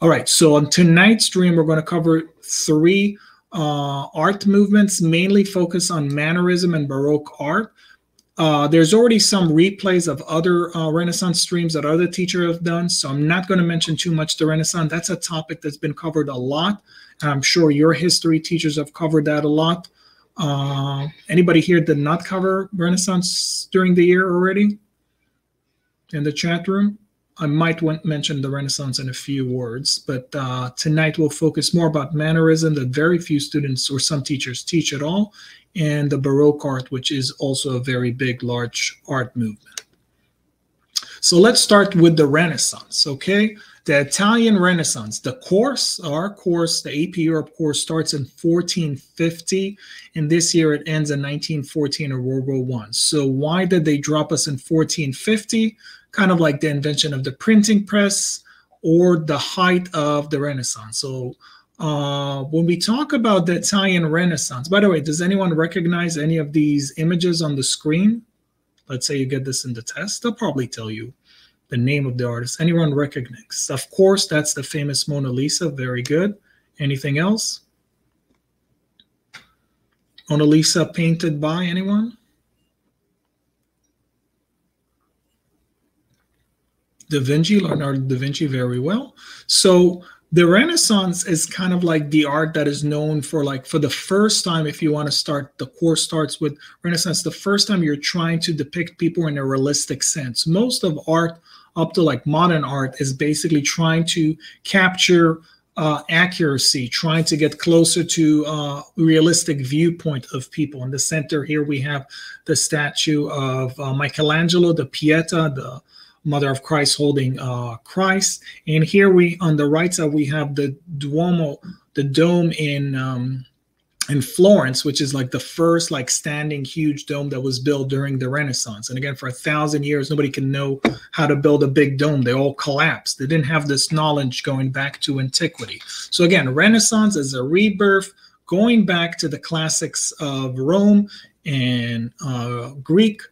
All right, so on tonight's stream, we're going to cover three uh, art movements, mainly focus on Mannerism and Baroque art. Uh, there's already some replays of other uh, Renaissance streams that other teachers have done, so I'm not going to mention too much the Renaissance. That's a topic that's been covered a lot. I'm sure your history teachers have covered that a lot. Uh, anybody here did not cover Renaissance during the year already in the chat room? I might want mention the Renaissance in a few words, but uh, tonight we'll focus more about Mannerism that very few students or some teachers teach at all, and the Baroque art, which is also a very big, large art movement. So let's start with the Renaissance, okay? The Italian Renaissance, the course, our course, the AP Europe course starts in 1450, and this year it ends in 1914 or World War One. So why did they drop us in 1450? Kind of like the invention of the printing press or the height of the Renaissance. So uh, when we talk about the Italian Renaissance, by the way, does anyone recognize any of these images on the screen? Let's say you get this in the test, they'll probably tell you the name of the artist. Anyone recognize? Of course, that's the famous Mona Lisa. Very good. Anything else? Mona Lisa painted by anyone? Da Vinci, Leonardo da Vinci, very well. So the Renaissance is kind of like the art that is known for like for the first time, if you want to start, the course starts with Renaissance, the first time you're trying to depict people in a realistic sense. Most of art up to like modern art is basically trying to capture uh, accuracy, trying to get closer to uh, realistic viewpoint of people. In the center here, we have the statue of uh, Michelangelo, the Pieta, the Mother of Christ holding uh, Christ. And here we, on the right side, we have the Duomo, the dome in um, in Florence, which is like the first like standing huge dome that was built during the Renaissance. And again, for a thousand years, nobody can know how to build a big dome. They all collapsed. They didn't have this knowledge going back to antiquity. So again, Renaissance is a rebirth going back to the classics of Rome and uh, Greek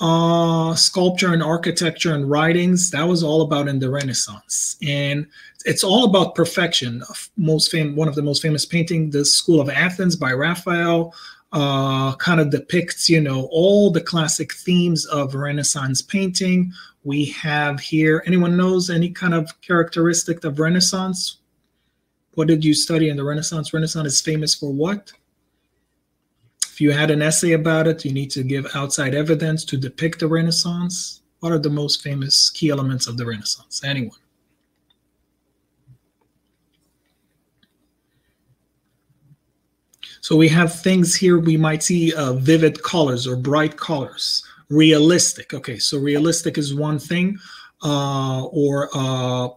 uh, sculpture and architecture and writings. That was all about in the Renaissance, and it's all about perfection. Most famous, one of the most famous painting, the School of Athens by Raphael, uh, kind of depicts, you know, all the classic themes of Renaissance painting. We have here. Anyone knows any kind of characteristic of Renaissance? What did you study in the Renaissance? Renaissance is famous for what? If you had an essay about it, you need to give outside evidence to depict the Renaissance. What are the most famous key elements of the Renaissance? Anyone? So we have things here we might see uh, vivid colors or bright colors, realistic. Okay, so realistic is one thing, uh, or uh,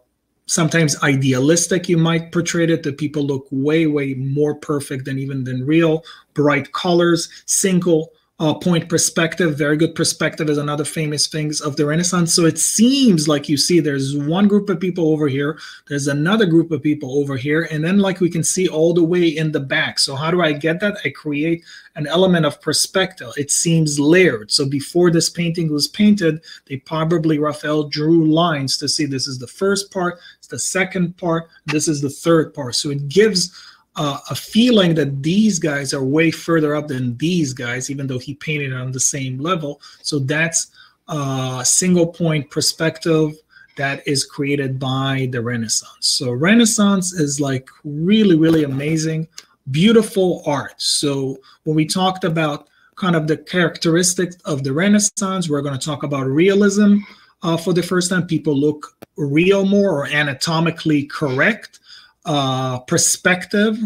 sometimes idealistic you might portray it that people look way way more perfect than even than real. Bright colors single uh, point perspective very good perspective is another famous things of the renaissance. So it seems like you see there's one group of people over here there's another group of people over here and then like we can see all the way in the back. So how do i get that? I create an element of perspective. It seems layered. So before this painting was painted they probably raphael drew lines to see this is the first part it's the second part this is the third part. So it gives uh, a feeling that these guys are way further up than these guys, even though he painted on the same level. So that's a single point perspective that is created by the Renaissance. So Renaissance is like really, really amazing, beautiful art. So when we talked about kind of the characteristics of the Renaissance, we're going to talk about realism. Uh, for the first time, people look real more or anatomically correct uh, perspective,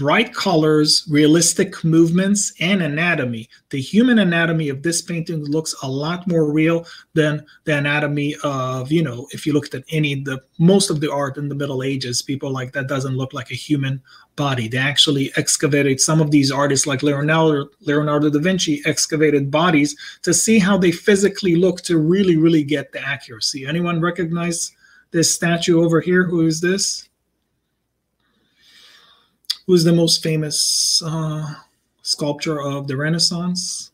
bright colors, realistic movements, and anatomy. The human anatomy of this painting looks a lot more real than the anatomy of, you know, if you looked at any the most of the art in the Middle Ages, people like that doesn't look like a human body. They actually excavated some of these artists, like Leonardo, Leonardo da Vinci, excavated bodies to see how they physically look to really, really get the accuracy. Anyone recognize this statue over here? Who is this? Who's the most famous uh, sculptor of the Renaissance?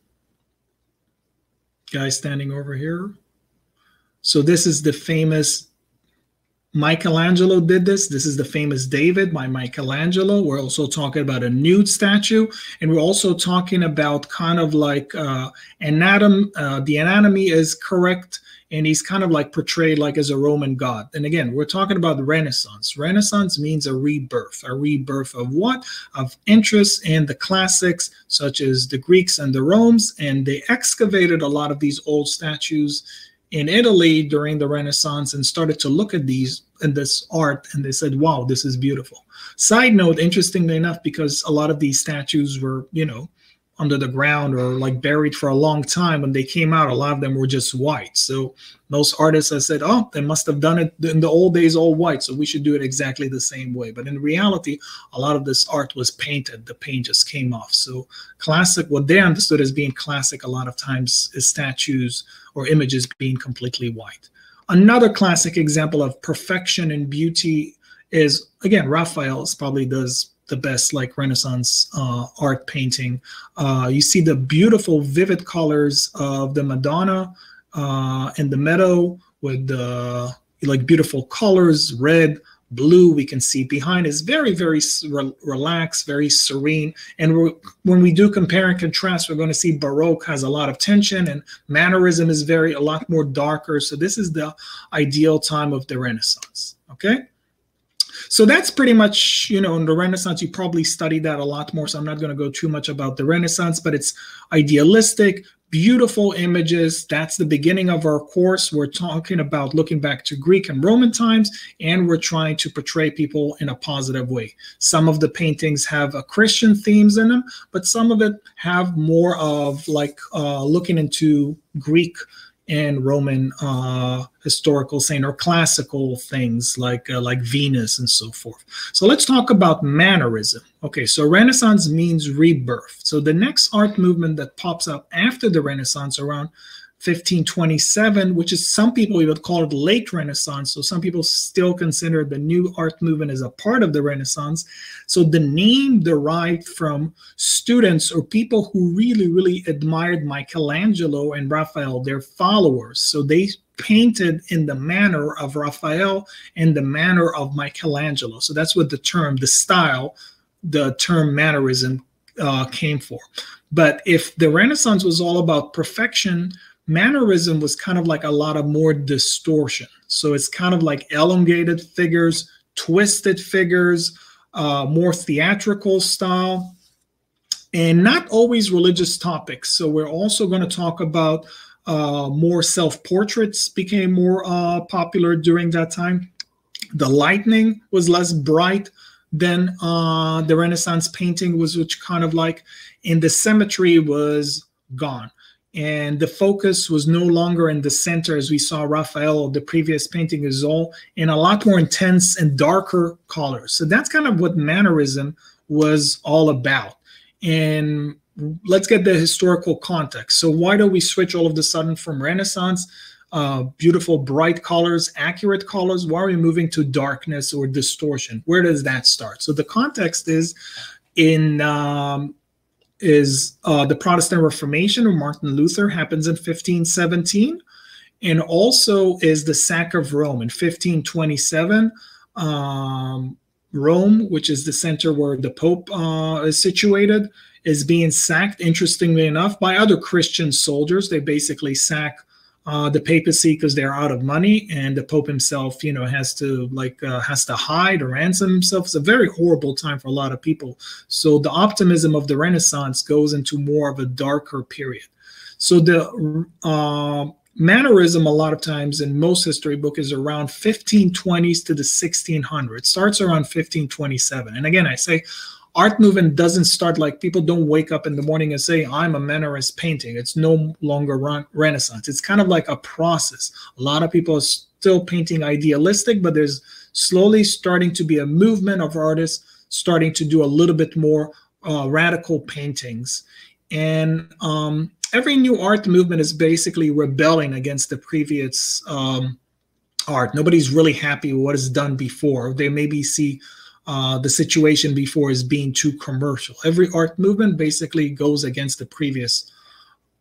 Guy standing over here. So this is the famous Michelangelo did this. This is the famous David by Michelangelo. We're also talking about a nude statue, and we're also talking about kind of like uh, anatom. Uh, the anatomy is correct, and he's kind of like portrayed like as a Roman god. And again, we're talking about the Renaissance. Renaissance means a rebirth. A rebirth of what? Of interest in the classics, such as the Greeks and the Romans, and they excavated a lot of these old statues in Italy during the Renaissance and started to look at these and this art and they said, wow, this is beautiful. Side note, interestingly enough, because a lot of these statues were, you know, under the ground or like buried for a long time. When they came out, a lot of them were just white. So most artists have said, oh, they must have done it in the old days all white. So we should do it exactly the same way. But in reality, a lot of this art was painted. The paint just came off. So classic, what they understood as being classic a lot of times is statues or images being completely white. Another classic example of perfection and beauty is, again, Raphael's probably does the best like Renaissance uh, art painting. Uh, you see the beautiful, vivid colors of the Madonna uh, in the meadow with the like beautiful colors, red, blue. We can see behind is very, very re relaxed, very serene. And when we do compare and contrast, we're going to see Baroque has a lot of tension and mannerism is very a lot more darker. So this is the ideal time of the Renaissance. Okay. So that's pretty much, you know, in the Renaissance, you probably studied that a lot more. So I'm not going to go too much about the Renaissance, but it's idealistic, beautiful images. That's the beginning of our course. We're talking about looking back to Greek and Roman times, and we're trying to portray people in a positive way. Some of the paintings have a Christian themes in them, but some of it have more of like uh, looking into Greek and Roman uh, historical saint or classical things like uh, like Venus and so forth. So let's talk about mannerism. Okay, so Renaissance means rebirth. So the next art movement that pops up after the Renaissance around 1527, which is some people would call it late Renaissance. So some people still consider the new art movement as a part of the Renaissance. So the name derived from students or people who really, really admired Michelangelo and Raphael, their followers. So they painted in the manner of Raphael and the manner of Michelangelo. So that's what the term, the style, the term mannerism uh, came for. But if the Renaissance was all about perfection, mannerism was kind of like a lot of more distortion. So it's kind of like elongated figures, twisted figures, uh, more theatrical style, and not always religious topics. So we're also going to talk about uh, more self portraits became more uh, popular during that time. The lightning was less bright than uh, the Renaissance painting was, which kind of like in the symmetry was gone and the focus was no longer in the center as we saw Raphael, the previous painting is all in a lot more intense and darker colors. So that's kind of what mannerism was all about. And let's get the historical context. So why do we switch all of the sudden from Renaissance, uh, beautiful bright colors, accurate colors? Why are we moving to darkness or distortion? Where does that start? So the context is in um, is uh, the Protestant Reformation of Martin Luther happens in 1517, and also is the sack of Rome in 1527. Um, Rome, which is the center where the Pope uh, is situated, is being sacked, interestingly enough, by other Christian soldiers. They basically sack uh, the papacy because they're out of money, and the Pope himself, you know, has to like uh, has to hide or ransom himself. It's a very horrible time for a lot of people. So the optimism of the Renaissance goes into more of a darker period. So the uh, mannerism, a lot of times in most history book, is around 1520s to the 1600s. Starts around 1527, and again, I say art movement doesn't start like people don't wake up in the morning and say i'm a mannerist painting. It's no longer renaissance. It's kind of like a process. A lot of people are still painting idealistic but there's slowly starting to be a movement of artists starting to do a little bit more uh, radical paintings. And um, every new art movement is basically rebelling against the previous um, art. Nobody's really happy with what is done before. They maybe see uh, the situation before is being too commercial. Every art movement basically goes against the previous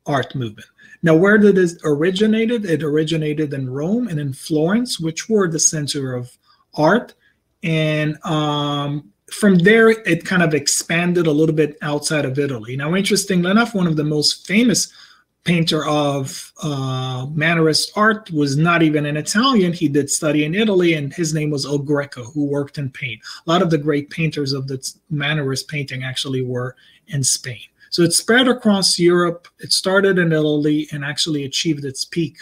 art movement. Now, where did it originated? It originated in Rome and in Florence, which were the center of art. And um, from there, it kind of expanded a little bit outside of Italy. Now, interestingly enough, one of the most famous painter of uh, Mannerist art was not even an Italian. He did study in Italy, and his name was El Greco, who worked in Spain. A lot of the great painters of the Mannerist painting actually were in Spain. So it spread across Europe. It started in Italy and actually achieved its peak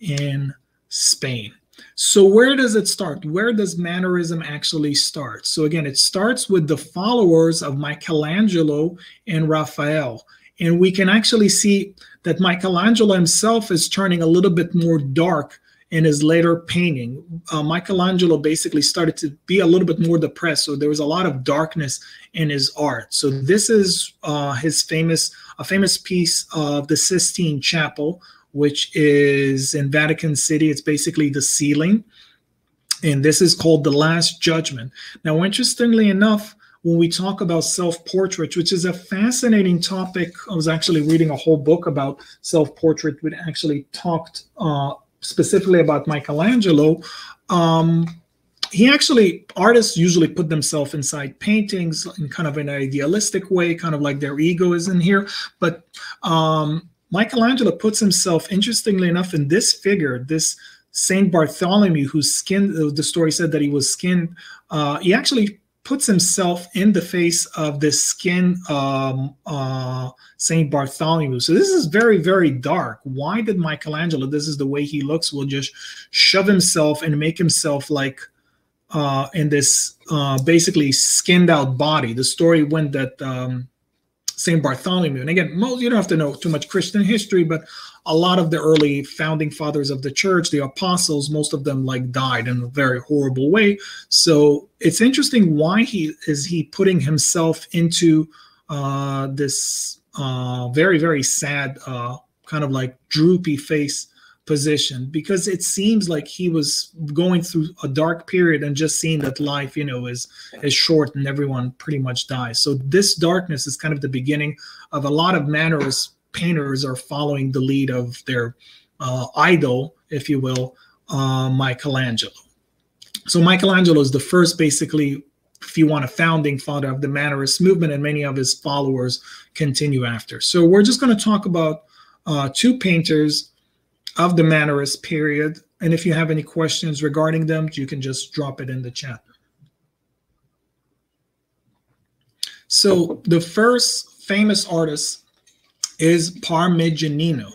in Spain. So where does it start? Where does Mannerism actually start? So again, it starts with the followers of Michelangelo and Raphael. And we can actually see that Michelangelo himself is turning a little bit more dark in his later painting. Uh, Michelangelo basically started to be a little bit more depressed, so there was a lot of darkness in his art. So this is uh, his famous, a famous piece of the Sistine Chapel, which is in Vatican City. It's basically the ceiling, and this is called the Last Judgment. Now, interestingly enough, when we talk about self-portrait, which is a fascinating topic, I was actually reading a whole book about self-portrait, which actually talked uh, specifically about Michelangelo, um, he actually artists usually put themselves inside paintings in kind of an idealistic way, kind of like their ego is in here. But um, Michelangelo puts himself, interestingly enough, in this figure, this Saint Bartholomew, whose skin, the story said that he was skinned. Uh, he actually puts himself in the face of this skin um, uh, Saint Bartholomew. So this is very, very dark. Why did Michelangelo, this is the way he looks, will just shove himself and make himself like uh, in this uh, basically skinned out body? The story went that um, Saint Bartholomew, and again, most you don't have to know too much Christian history, but a lot of the early founding fathers of the church, the apostles, most of them like died in a very horrible way. So it's interesting why he is he putting himself into uh, this uh, very very sad uh, kind of like droopy face position because it seems like he was going through a dark period and just seeing that life you know is is short and everyone pretty much dies. So this darkness is kind of the beginning of a lot of mannerist painters are following the lead of their uh, idol if you will uh, michelangelo. So michelangelo is the first basically if you want a founding father of the mannerist movement and many of his followers continue after. So we're just going to talk about uh, two painters of the Mannerist period. And if you have any questions regarding them, you can just drop it in the chat. So the first famous artist is Parmigianino,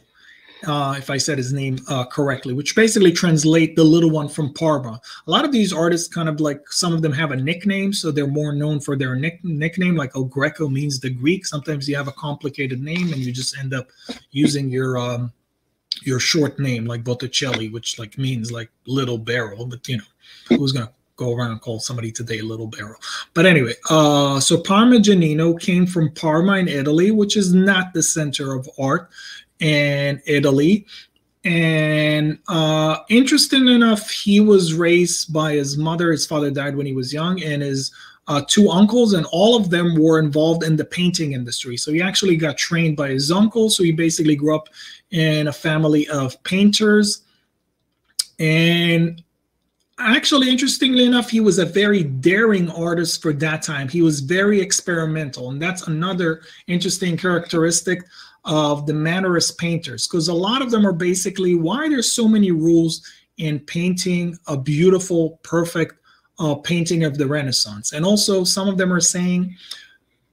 uh, if I said his name uh, correctly, which basically translate the little one from Parma. A lot of these artists kind of like some of them have a nickname, so they're more known for their nick nickname. Like El Greco means the Greek. Sometimes you have a complicated name and you just end up using your um, your short name like Botticelli, which like means like little barrel, but you know, who's gonna go around and call somebody today little barrel? But anyway, uh, so Parmigianino came from Parma in Italy, which is not the center of art in Italy. And uh, interesting enough, he was raised by his mother. His father died when he was young, and his uh, two uncles, and all of them were involved in the painting industry. So he actually got trained by his uncle. So he basically grew up in a family of painters. And actually, interestingly enough, he was a very daring artist for that time. He was very experimental. And that's another interesting characteristic of the Mannerist painters, because a lot of them are basically why there's so many rules in painting a beautiful, perfect uh, painting of the Renaissance. And also, some of them are saying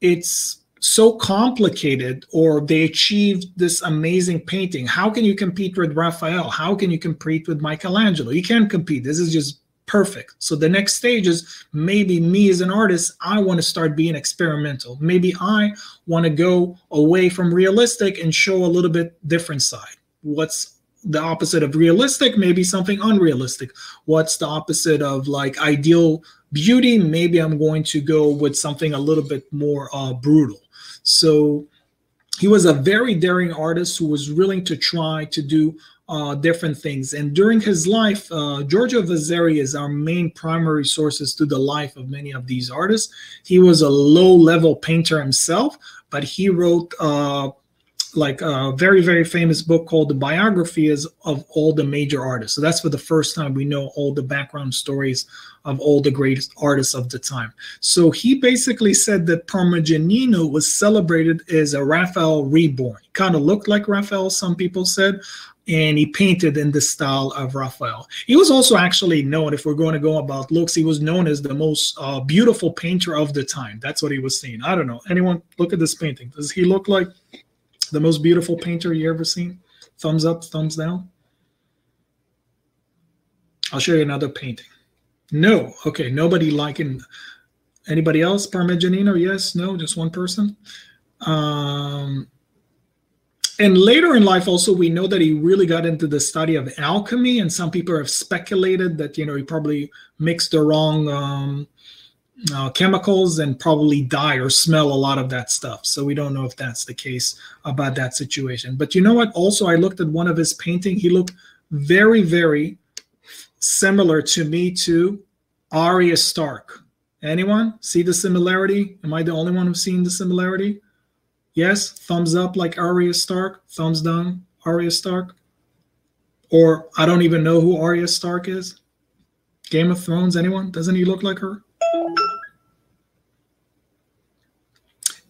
it's so complicated or they achieved this amazing painting. How can you compete with Raphael? How can you compete with Michelangelo? You can't compete. This is just perfect. So the next stage is maybe me as an artist, I want to start being experimental. Maybe I want to go away from realistic and show a little bit different side. What's the opposite of realistic? Maybe something unrealistic. What's the opposite of like ideal beauty? Maybe I'm going to go with something a little bit more uh, brutal. So he was a very daring artist who was willing to try to do uh, different things. And during his life, uh, Giorgio Vasari is our main primary sources to the life of many of these artists. He was a low level painter himself, but he wrote uh, like a very very famous book called the biographies of all the major artists so that's for the first time we know all the background stories of all the greatest artists of the time so he basically said that parmigianino was celebrated as a raphael reborn kind of looked like raphael some people said and he painted in the style of Raphael. He was also actually known, if we're going to go about looks, he was known as the most uh, beautiful painter of the time. That's what he was saying. I don't know. Anyone look at this painting? Does he look like the most beautiful painter you ever seen? Thumbs up, thumbs down. I'll show you another painting. No. Okay. Nobody liking. Anybody else? Parmigianino? Yes. No. Just one person. Um, and later in life, also, we know that he really got into the study of alchemy, and some people have speculated that you know he probably mixed the wrong um, uh, chemicals and probably die or smell a lot of that stuff. So we don't know if that's the case about that situation. But you know what? Also, I looked at one of his painting. He looked very, very similar to me to Arya Stark. Anyone see the similarity? Am I the only one who's seen the similarity? Yes, thumbs up like Arya Stark, thumbs down Arya Stark. Or I don't even know who Arya Stark is. Game of Thrones, anyone? Doesn't he look like her?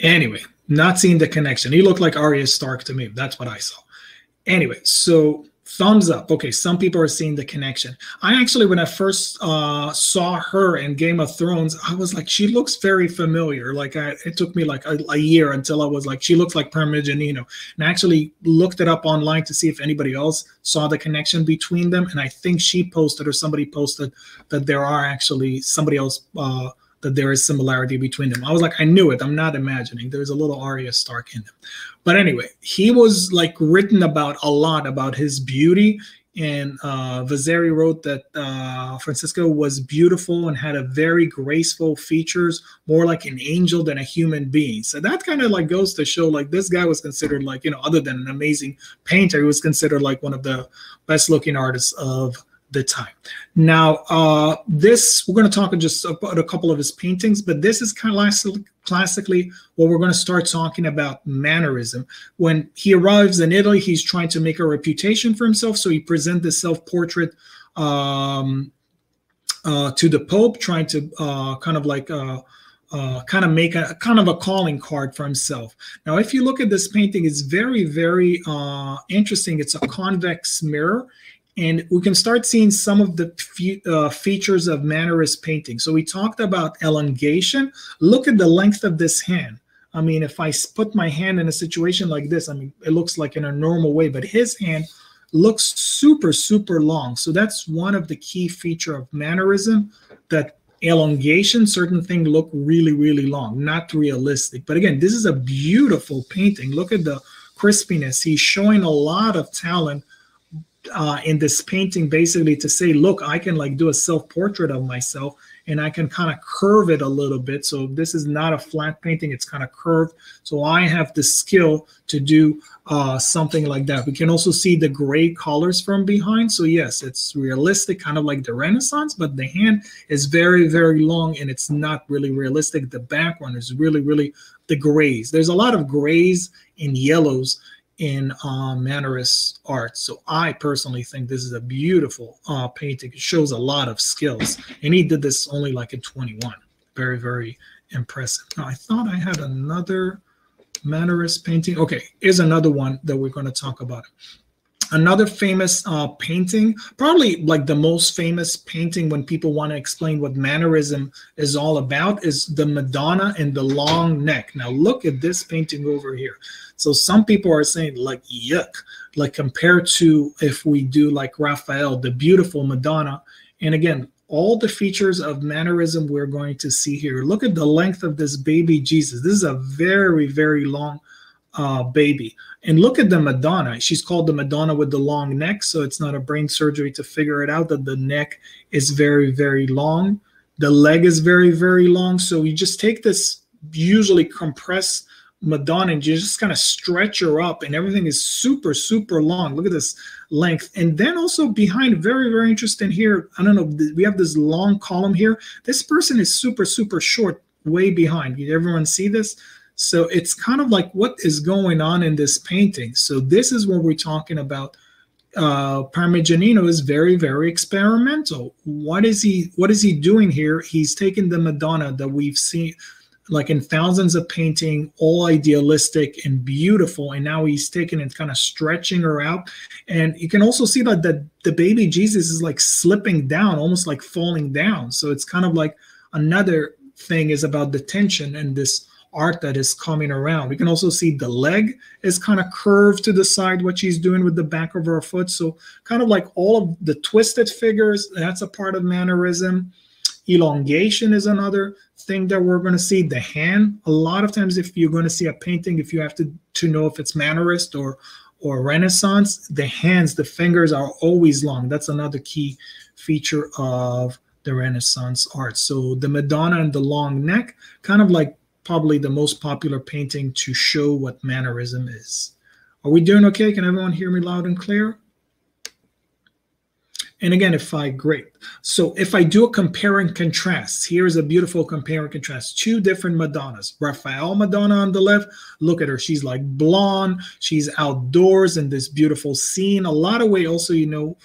Anyway, not seeing the connection. He looked like Arya Stark to me. That's what I saw. Anyway, so thumbs up. Okay, some people are seeing the connection. I actually, when I first uh, saw her in Game of Thrones, I was like, she looks very familiar. Like, I, it took me like a, a, year until I was like, she looks like Parmigianino. And I actually looked it up online to see if anybody else saw the connection between them. And I think she posted or somebody posted that there are actually somebody else. Uh, that there is similarity between them. I was like, I knew it. I'm not imagining. There's a little Arya Stark in them. But anyway, he was like written about a lot about his beauty. And uh, Vasari wrote that uh, Francisco was beautiful and had a very graceful features, more like an angel than a human being. So that kind of like goes to show like this guy was considered like, you know, other than an amazing painter, he was considered like one of the best looking artists of the time. Now, uh, this we're going to talk just about a couple of his paintings, but this is kind of classically what we're going to start talking about mannerism. When he arrives in Italy, he's trying to make a reputation for himself, so he presents the self-portrait um, uh, to the Pope, trying to uh, kind of like. Uh, uh, kind of make a kind of a calling card for himself. Now, if you look at this painting, it's very, very uh, interesting. It's a convex mirror, and we can start seeing some of the fe uh, features of Mannerist painting. So we talked about elongation. Look at the length of this hand. I mean, if I put my hand in a situation like this, I mean, it looks like in a normal way, but his hand looks super, super long. So that's one of the key feature of mannerism that elongation, certain things look really, really long, not realistic. But again, this is a beautiful painting. Look at the crispiness. He's showing a lot of talent uh, in this painting basically to say, look, I can like do a self-portrait of myself and I can kind of curve it a little bit. So this is not a flat painting, it's kind of curved. So I have the skill to do uh, something like that. We can also see the gray colors from behind. So yes, it's realistic, kind of like the Renaissance, but the hand is very, very long and it's not really realistic. The background is really, really the grays. There's a lot of grays and yellows in uh, Mannerist art. So I personally think this is a beautiful uh, painting. It shows a lot of skills. And he did this only like in 21. Very, very impressive. Now, I thought I had another Mannerist painting. Okay, here's another one that we're going to talk about. Another famous uh, painting, probably like the most famous painting when people want to explain what mannerism is all about, is the Madonna and the long neck. Now, look at this painting over here. So some people are saying like yuck, like compared to if we do like Raphael, the beautiful Madonna. And again, all the features of mannerism we're going to see here. Look at the length of this baby Jesus. This is a very, very long uh, baby. And look at the Madonna. She's called the Madonna with the long neck. So it's not a brain surgery to figure it out that the neck is very, very long. The leg is very, very long. So you just take this usually compressed Madonna and you just kind of stretch her up and everything is super, super long. Look at this length. And then also behind, very, very interesting here. I don't know, we have this long column here. This person is super, super short way behind. Did everyone see this? So it's kind of like what is going on in this painting. So this is what we're talking about. Uh, Parmigianino is very, very experimental. What is he? What is he doing here? He's taking the Madonna that we've seen, like in thousands of painting, all idealistic and beautiful, and now he's taking it, kind of stretching her out. And you can also see that the the baby Jesus is like slipping down, almost like falling down. So it's kind of like another thing is about the tension and this art that is coming around. We can also see the leg is kind of curved to the side, what she's doing with the back of her foot. So kind of like all of the twisted figures, that's a part of mannerism. Elongation is another thing that we're going to see. The hand, a lot of times if you're going to see a painting, if you have to, to know if it's Mannerist or or Renaissance, the hands, the fingers are always long. That's another key feature of the Renaissance art. So the Madonna and the long neck, kind of like probably the most popular painting to show what mannerism is. Are we doing okay? Can everyone hear me loud and clear? And again, if I, great. So if I do a compare and contrast, here's a beautiful compare and contrast. Two different Madonnas. Raphael Madonna on the left, look at her. She's like blonde. She's outdoors in this beautiful scene. A lot of way also, you know,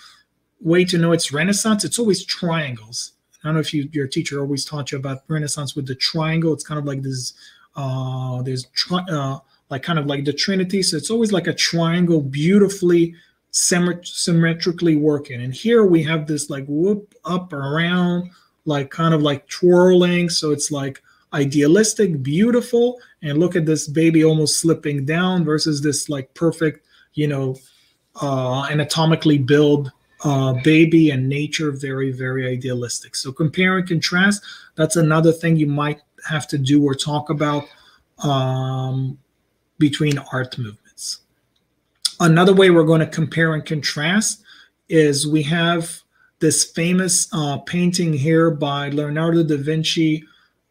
way to know it's Renaissance, it's always triangles. I don't know if you your teacher always taught you about Renaissance with the triangle. It's kind of like this. Uh, there's tri- uh, like kind of like the Trinity. So it's always like a triangle, beautifully symmetrically working. And here we have this like whoop up around, like kind of like twirling. So it's like idealistic, beautiful. And look at this baby almost slipping down versus this like perfect, you know, uh, anatomically built uh, baby and nature very very idealistic. So compare and contrast that's another thing you might have to do or talk about um, between art movements. Another way we're going to compare and contrast is we have this famous uh, painting here by leonardo da vinci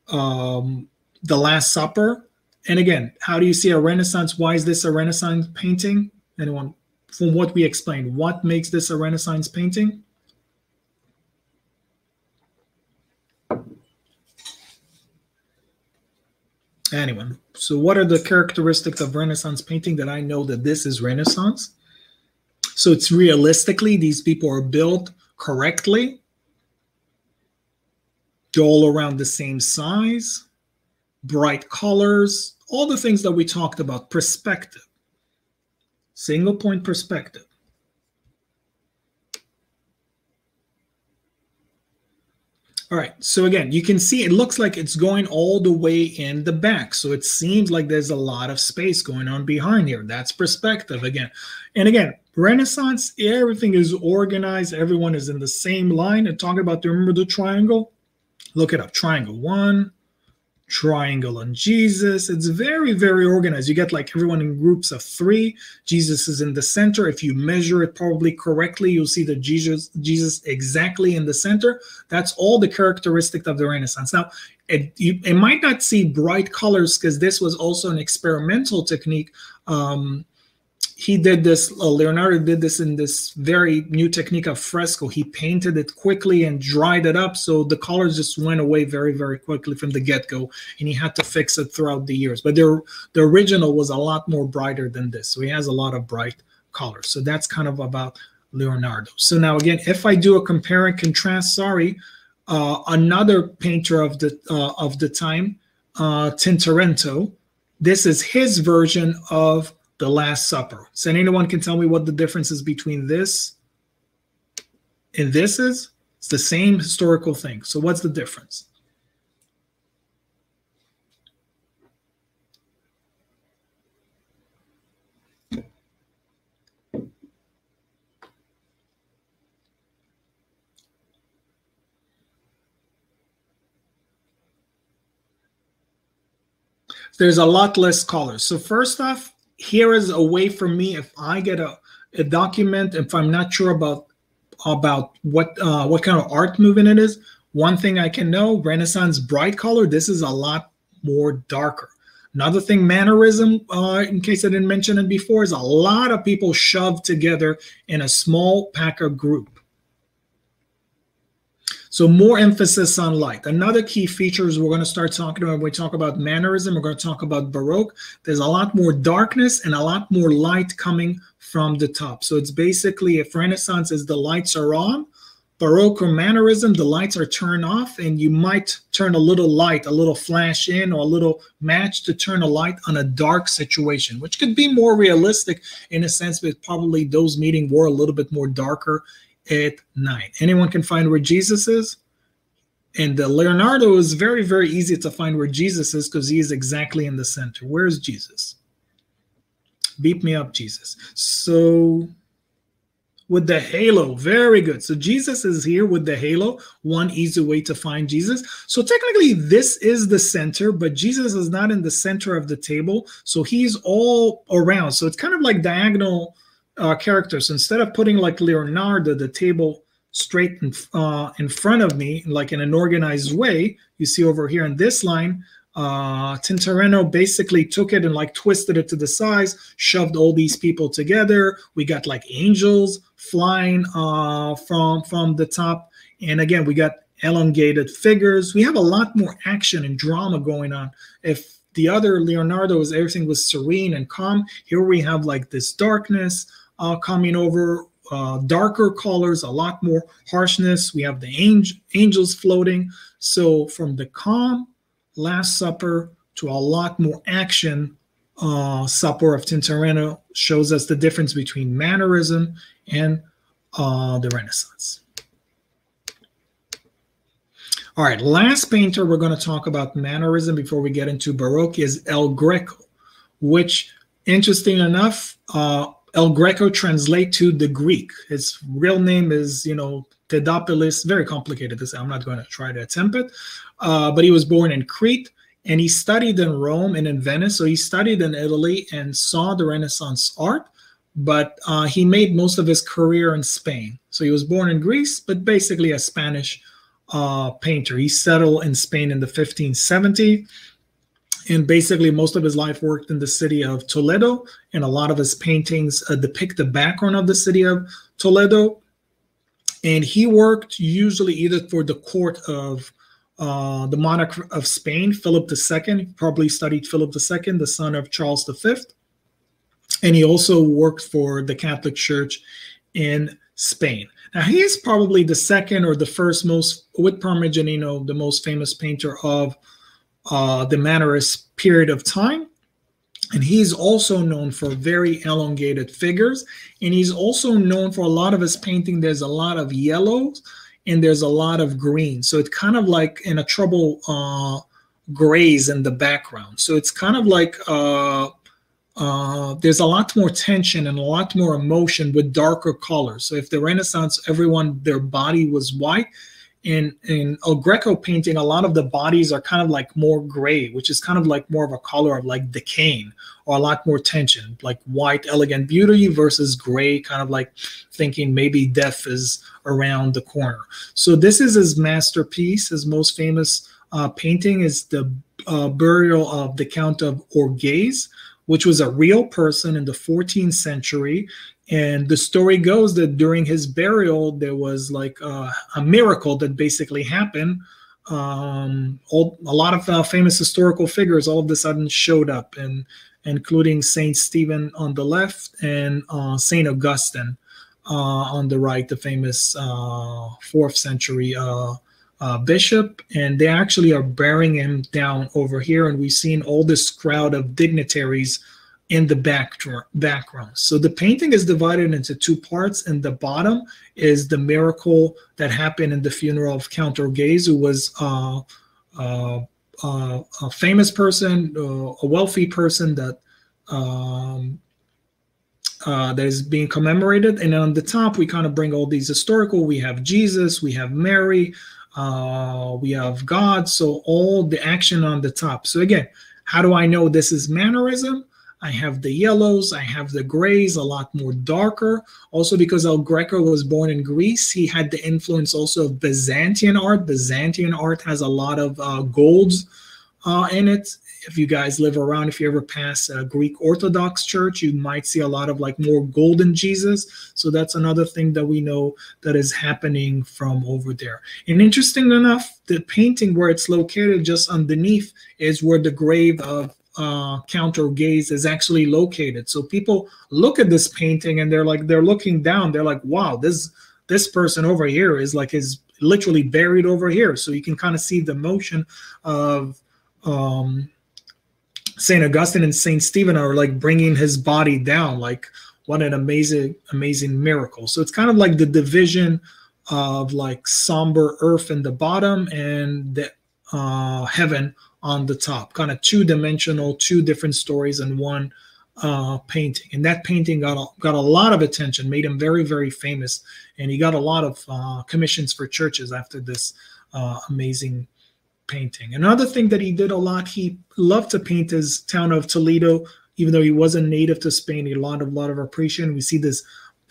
um, the last supper. And again how do you see a renaissance? Why is this a renaissance painting? Anyone from what we explained. What makes this a Renaissance painting? Anyone. So what are the characteristics of Renaissance painting that I know that this is Renaissance? So it's realistically, these people are built correctly. They're all around the same size, bright colors, all the things that we talked about, perspective single point perspective. All right, so again, you can see it looks like it's going all the way in the back. So it seems like there's a lot of space going on behind here. That's perspective again. And again, Renaissance, everything is organized. Everyone is in the same line. And talking about, remember the triangle? Look it up, triangle one, triangle on Jesus. It's very, very organized. You get like everyone in groups of three. Jesus is in the center. If you measure it probably correctly, you'll see that Jesus, Jesus exactly in the center. That's all the characteristic of the Renaissance. Now, it, you, it might not see bright colors because this was also an experimental technique um, he did this uh, leonardo did this in this very new technique of fresco. He painted it quickly and dried it up so the colors just went away very very quickly from the get-go and he had to fix it throughout the years. But the, the original was a lot more brighter than this so he has a lot of bright colors. So that's kind of about leonardo. So now again if i do a compare and contrast sorry uh, another painter of the uh, of the time uh, tintoretto this is his version of the Last Supper. So anyone can tell me what the difference is between this and this is? It's the same historical thing. So what's the difference? There's a lot less colors. So first off, here is a way for me if I get a, a document, if I'm not sure about about what uh, what kind of art movement it is, one thing I can know, Renaissance bright color, this is a lot more darker. Another thing, mannerism, uh, in case I didn't mention it before, is a lot of people shoved together in a small packer group. So more emphasis on light. Another key feature is we're going to start talking about when we talk about mannerism, we're going to talk about Baroque. There's a lot more darkness and a lot more light coming from the top. So it's basically if Renaissance is the lights are on, Baroque or mannerism, the lights are turned off, and you might turn a little light, a little flash in, or a little match to turn a light on a dark situation, which could be more realistic in a sense, but probably those meeting were a little bit more darker at night. Anyone can find where Jesus is? And the Leonardo is very, very easy to find where Jesus is because he is exactly in the center. Where is Jesus? Beat me up, Jesus. So with the halo, very good. So Jesus is here with the halo, one easy way to find Jesus. So technically, this is the center, but Jesus is not in the center of the table. So he's all around. So it's kind of like diagonal uh, characters. Instead of putting like Leonardo, the table straight in, uh, in front of me, like in an organized way, you see over here in this line, uh, Tintoretto basically took it and like twisted it to the size, shoved all these people together. We got like angels flying uh, from from the top, and again we got elongated figures. We have a lot more action and drama going on. If the other Leonardo Leonardo's everything was serene and calm, here we have like this darkness, uh, coming over, uh, darker colors, a lot more harshness. We have the angel, angels floating. So from the calm Last Supper to a lot more action, uh, Supper of Tintoretto shows us the difference between mannerism and uh, the Renaissance. All right, last painter we're going to talk about mannerism before we get into Baroque is El Greco, which, interesting enough, uh, El Greco translate to the Greek. His real name is, you know, Theodopilis. Very complicated say. I'm not going to try to attempt it. Uh, but he was born in Crete and he studied in Rome and in Venice. So he studied in Italy and saw the Renaissance art, but uh, he made most of his career in Spain. So he was born in Greece, but basically a Spanish uh, painter. He settled in Spain in the 1570 and basically most of his life worked in the city of Toledo, and a lot of his paintings uh, depict the background of the city of Toledo. And he worked usually either for the court of uh, the monarch of Spain, Philip II. Probably studied Philip II, the son of Charles V. And he also worked for the Catholic Church in Spain. Now, he is probably the second or the first most, with Parmigianino, the most famous painter of uh, the Mannerist period of time. And he's also known for very elongated figures. And he's also known for a lot of his painting. There's a lot of yellows and there's a lot of green. So it's kind of like in a trouble uh, grays in the background. So it's kind of like uh, uh, there's a lot more tension and a lot more emotion with darker colors. So if the Renaissance, everyone, their body was white, in in El Greco painting, a lot of the bodies are kind of like more gray, which is kind of like more of a color of like decaying or a lot more tension, like white, elegant beauty versus gray, kind of like thinking maybe death is around the corner. So this is his masterpiece. His most famous uh, painting is the uh, burial of the Count of Orgaz, which was a real person in the 14th century and the story goes that during his burial, there was like uh, a miracle that basically happened. Um, all, a lot of uh, famous historical figures all of a sudden showed up, and including Saint Stephen on the left and uh, Saint Augustine uh, on the right, the famous uh, fourth century uh, bishop. And they actually are bearing him down over here, and we've seen all this crowd of dignitaries in the back background. So the painting is divided into two parts, and the bottom is the miracle that happened in the funeral of Count Orgaz, who was uh, uh, uh, a famous person, uh, a wealthy person that um, uh, that is being commemorated. And on the top, we kind of bring all these historical. We have Jesus, we have Mary, uh, we have God. So all the action on the top. So again, how do I know this is mannerism? I have the yellows, I have the grays, a lot more darker. Also, because El Greco was born in Greece, he had the influence also of Byzantine art. Byzantine art has a lot of uh, golds uh, in it. If you guys live around, if you ever pass a Greek Orthodox church, you might see a lot of like more golden Jesus. So that's another thing that we know that is happening from over there. And interesting enough, the painting where it's located just underneath is where the grave of uh, Count Orgaz is actually located. So people look at this painting and they're like, they're looking down. They're like, wow, this this person over here is like is literally buried over here. So you can kind of see the motion of um, Saint Augustine and Saint Stephen are like bringing his body down. Like what an amazing, amazing miracle. So it's kind of like the division of like somber earth in the bottom and the uh, heaven on the top. Kind of two dimensional, two different stories in one uh, painting. And that painting got a, got a lot of attention, made him very, very famous. And he got a lot of uh, commissions for churches after this uh, amazing painting. Another thing that he did a lot, he loved to paint his town of Toledo, even though he wasn't native to Spain. He had a lot of, lot of appreciation. We see this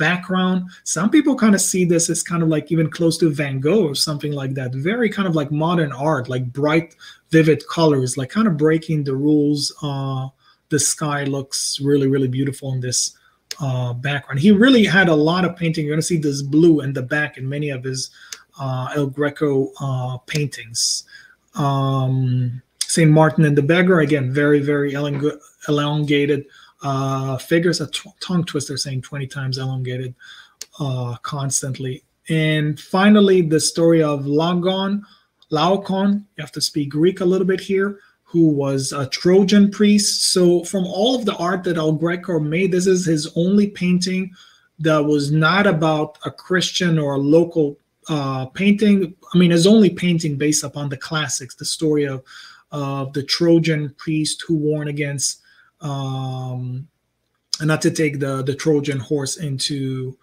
background. Some people kind of see this as kind of like even close to Van Gogh or something like that. Very kind of like modern art, like bright, vivid colors, like kind of breaking the rules uh, the sky looks really, really beautiful in this uh, background. He really had a lot of painting. You're to see this blue in the back in many of his uh, El Greco uh, paintings. Um, St. Martin and the Beggar, again, very, very elong- elongated uh, figures, a tongue twister saying 20 times elongated uh, constantly. And finally, the story of Lagon, Laocoon, you have to speak Greek a little bit here who was a Trojan priest. So, from all of the art that El Greco made, this is his only painting that was not about a Christian or a local uh, painting. I mean, his only painting based upon the classics, the story of uh, the Trojan priest who warned against, um, and not to take the the Trojan horse into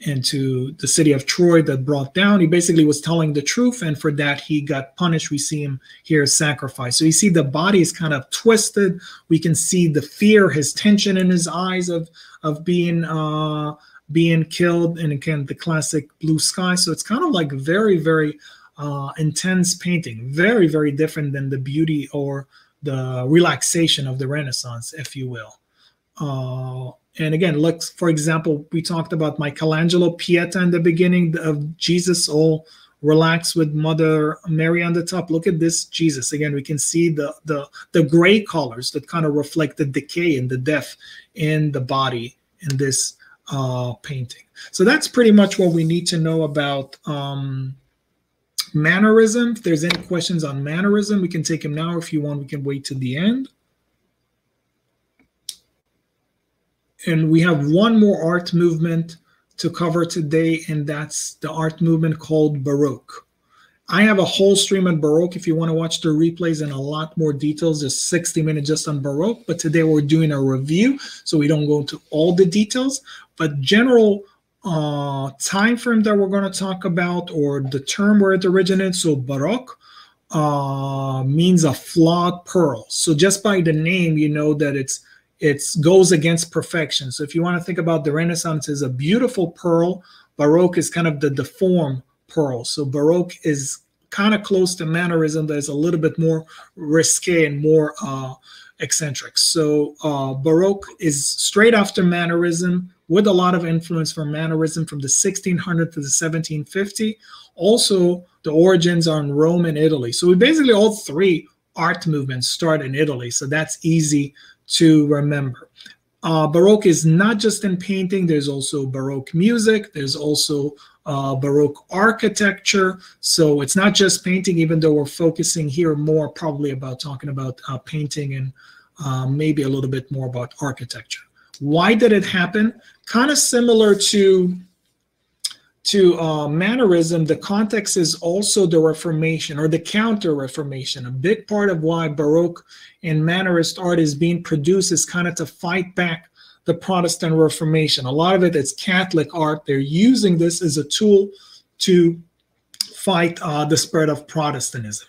into the city of Troy that brought down. He basically was telling the truth, and for that he got punished. We see him here sacrificed. So you see the body is kind of twisted. We can see the fear, his tension in his eyes of of being uh, being killed, and again the classic blue sky. So it's kind of like very very uh, intense painting, very very different than the beauty or the relaxation of the Renaissance, if you will. Uh, and again, look, for example, we talked about Michelangelo Pieta in the beginning of Jesus all relaxed with Mother Mary on the top. Look at this Jesus. Again, we can see the the the gray colors that kind of reflect the decay and the death in the body in this uh, painting. So that's pretty much what we need to know about um, mannerism. If there's any questions on mannerism, we can take them now. If you want, we can wait to the end. and we have one more art movement to cover today, and that's the art movement called Baroque. I have a whole stream on Baroque if you want to watch the replays and a lot more details. There's 60 minutes just on Baroque, but today we're doing a review, so we don't go into all the details. But general uh, time frame that we're going to talk about, or the term where it originated, so Baroque uh, means a flawed pearl. So just by the name, you know that it's it goes against perfection. So if you want to think about the Renaissance as a beautiful pearl, Baroque is kind of the deformed pearl. So Baroque is kind of close to Mannerism, but it's a little bit more risque and more uh, eccentric. So uh, Baroque is straight after Mannerism with a lot of influence from Mannerism from the 1600 to the 1750. Also, the origins are in Rome and Italy. So we basically all three art movements start in Italy. So that's easy to remember. Uh, Baroque is not just in painting, there's also Baroque music, there's also uh, Baroque architecture. So it's not just painting, even though we're focusing here more probably about talking about uh, painting and uh, maybe a little bit more about architecture. Why did it happen? Kind of similar to to uh, mannerism, the context is also the Reformation or the Counter Reformation. A big part of why Baroque and Mannerist art is being produced is kind of to fight back the Protestant Reformation. A lot of it is Catholic art. They're using this as a tool to fight uh, the spread of Protestantism.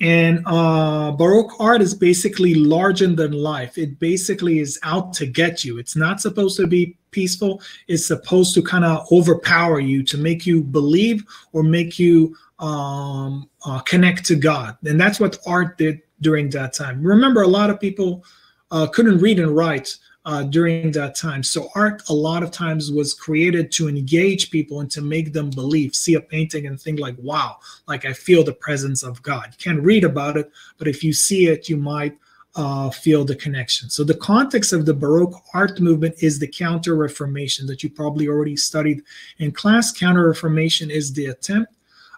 And uh, Baroque art is basically larger than life. It basically is out to get you. It's not supposed to be peaceful. It's supposed to kind of overpower you to make you believe or make you um, uh, connect to God. And that's what art did during that time. Remember, a lot of people uh, couldn't read and write uh, during that time. So art a lot of times was created to engage people and to make them believe, see a painting and think like, wow, like I feel the presence of God. You can't read about it, but if you see it, you might uh, feel the connection. So the context of the Baroque art movement is the Counter-Reformation that you probably already studied in class. Counter-Reformation is the attempt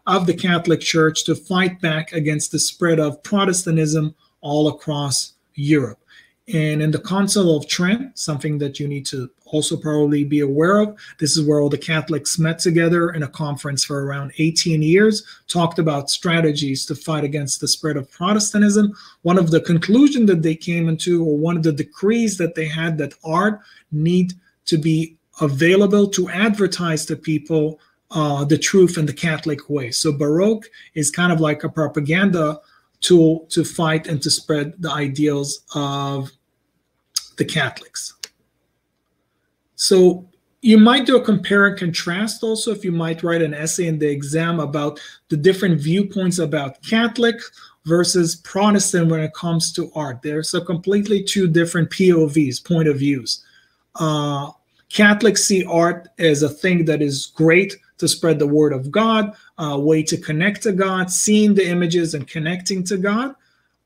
of the Catholic Church to fight back against the spread of Protestantism all across Europe. And in the Council of Trent, something that you need to also probably be aware of, this is where all the Catholics met together in a conference for around 18 years, talked about strategies to fight against the spread of Protestantism. One of the conclusions that they came into, or one of the decrees that they had, that art need to be available to advertise to people uh, the truth in the Catholic way. So Baroque is kind of like a propaganda tool to fight and to spread the ideals of the Catholics. So you might do a compare and contrast also if you might write an essay in the exam about the different viewpoints about Catholic versus Protestant when it comes to art. There's a completely two different POVs, point of views. Uh, Catholics see art as a thing that is great to spread the word of God, a way to connect to God, seeing the images and connecting to God.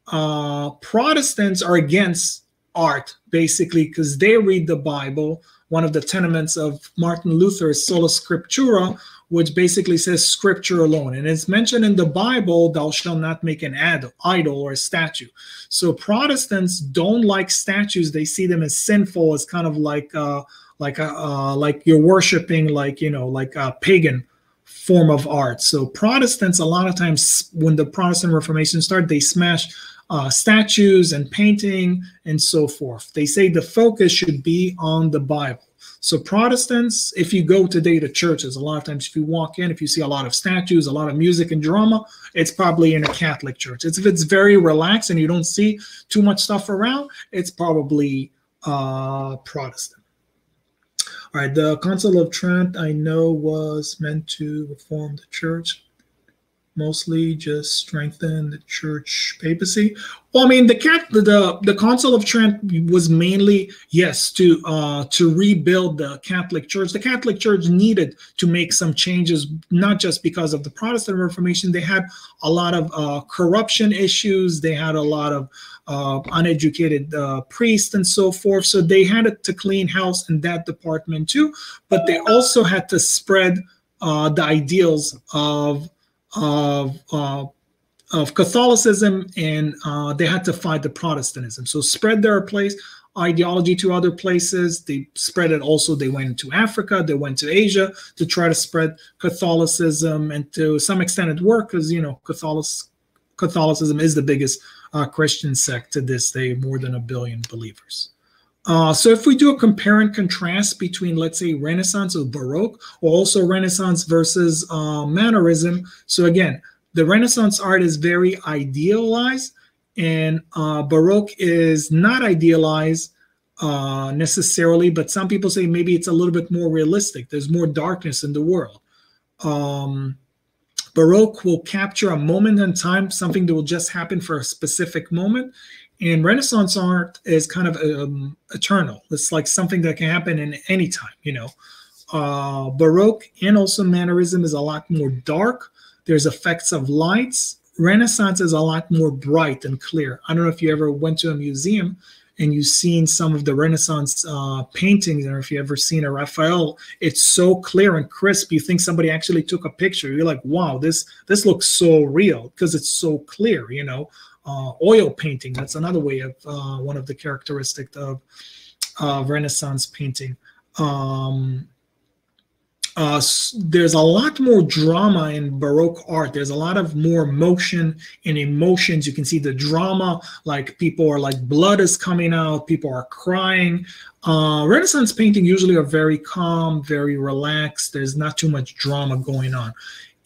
Uh, Protestants are against art, basically, because they read the Bible. One of the tenements of Martin Luther is sola scriptura, which basically says scripture alone. And it's mentioned in the Bible, thou shalt not make an idol or a statue. So Protestants don't like statues. They see them as sinful, as kind of like uh, like uh, like you're worshiping like you know like a pagan form of art. So Protestants a lot of times when the Protestant Reformation started, they smash uh, statues and painting and so forth. They say the focus should be on the Bible. So Protestants, if you go today to churches, a lot of times if you walk in, if you see a lot of statues, a lot of music and drama, it's probably in a Catholic church. It's if it's very relaxed and you don't see too much stuff around, it's probably uh, Protestant. All right, the Council of Trent, I know, was meant to reform the church, mostly just strengthen the church papacy. Well, I mean, the cat, the the Council of Trent was mainly yes to uh, to rebuild the Catholic Church. The Catholic Church needed to make some changes, not just because of the Protestant Reformation. They had a lot of uh, corruption issues. They had a lot of uh, uneducated uh, priests and so forth. So they had to clean house in that department too. But they also had to spread uh, the ideals of of uh, of Catholicism, and uh, they had to fight the Protestantism. So spread their place ideology to other places. They spread it also. They went to Africa, they went to Asia to try to spread Catholicism, and to some extent it worked because you know Catholic Catholicism is the biggest uh, Christian sect to this day, more than a billion believers. Uh, so if we do a compare and contrast between, let's say, Renaissance or Baroque, or also Renaissance versus uh, Mannerism. So again, the Renaissance art is very idealized, and uh, Baroque is not idealized uh, necessarily, but some people say maybe it's a little bit more realistic. There's more darkness in the world. Um, Baroque will capture a moment in time, something that will just happen for a specific moment. And Renaissance art is kind of um, eternal. It's like something that can happen in any time, you know. Uh, Baroque and also Mannerism is a lot more dark. There's effects of lights. Renaissance is a lot more bright and clear. I don't know if you ever went to a museum and you've seen some of the Renaissance uh, paintings, or if you ever seen a Raphael, it's so clear and crisp. You think somebody actually took a picture. You're like, wow, this this looks so real because it's so clear. You know, uh, oil painting. That's another way of uh, one of the characteristics of Renaissance painting. Um, uh, there's a lot more drama in Baroque art. There's a lot of more motion and emotions. You can see the drama, like people are like blood is coming out, people are crying. Uh, Renaissance painting usually are very calm, very relaxed. There's not too much drama going on.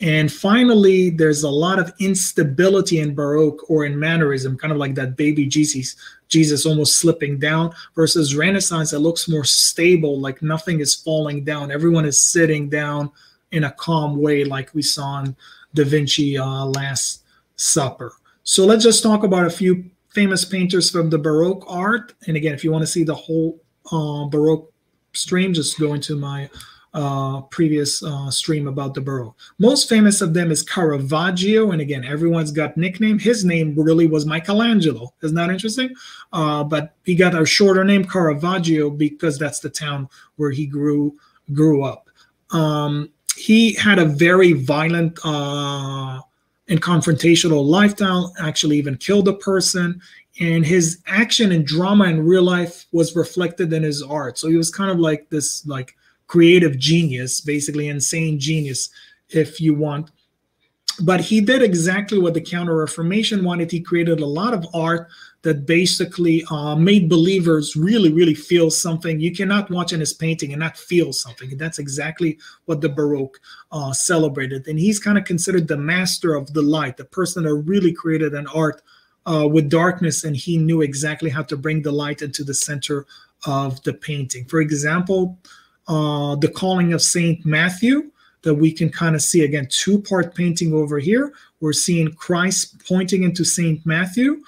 And finally, there's a lot of instability in Baroque or in Mannerism, kind of like that baby Jesus, Jesus almost slipping down, versus Renaissance that looks more stable, like nothing is falling down. Everyone is sitting down in a calm way, like we saw in Da Vinci uh, Last Supper. So let's just talk about a few famous painters from the Baroque art. And again, if you want to see the whole uh, Baroque stream, just go into my uh, previous uh, stream about the Baroque. Most famous of them is Caravaggio. And again, everyone's got nickname. His name really was Michelangelo. Isn't that interesting? Uh, but he got a shorter name, Caravaggio, because that's the town where he grew grew up. Um, he had a very violent uh, and confrontational lifestyle, actually even killed a person. And his action and drama in real life was reflected in his art. So he was kind of like this like creative genius, basically insane genius, if you want. But he did exactly what the Counter Reformation wanted. He created a lot of art that basically uh, made believers really, really feel something. You cannot watch in his painting and not feel something. That's exactly what the Baroque uh, celebrated. And he's kind of considered the master of the light, the person that really created an art uh, with darkness, and he knew exactly how to bring the light into the center of the painting. For example, uh, the calling of Saint Matthew that we can kind of see again two part painting over here we're seeing christ pointing into saint matthew